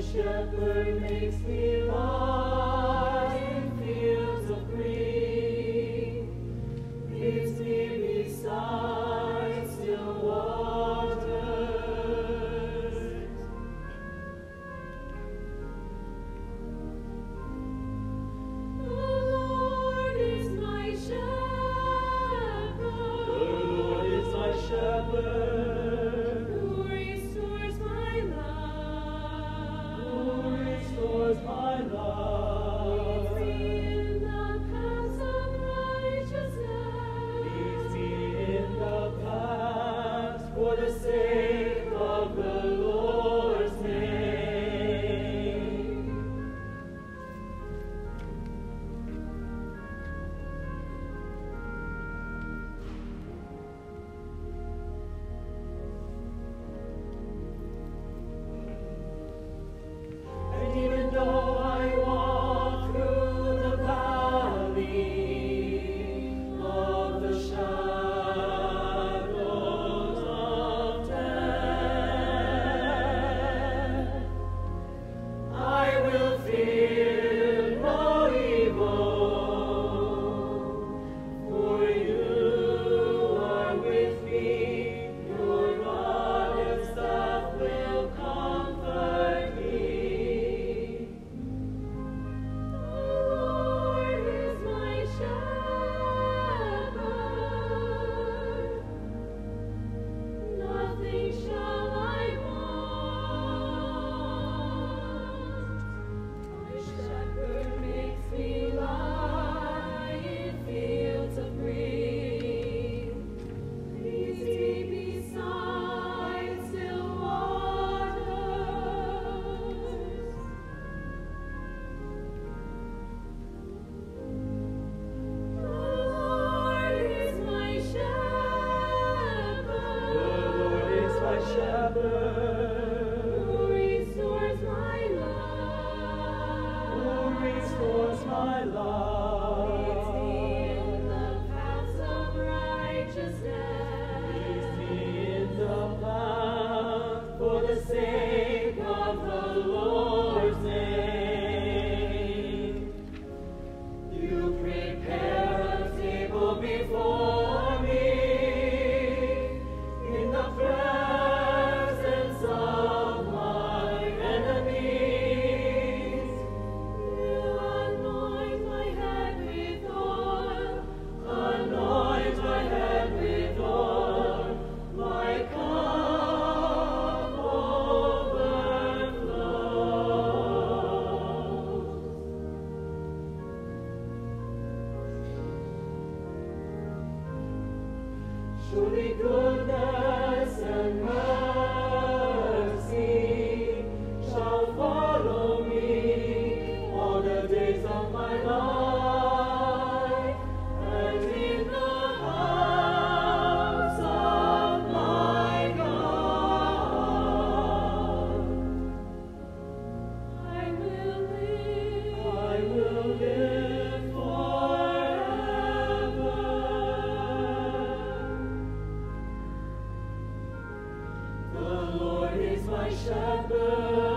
shepherd makes me lie. My life. Surely goodness and mercy shepherd.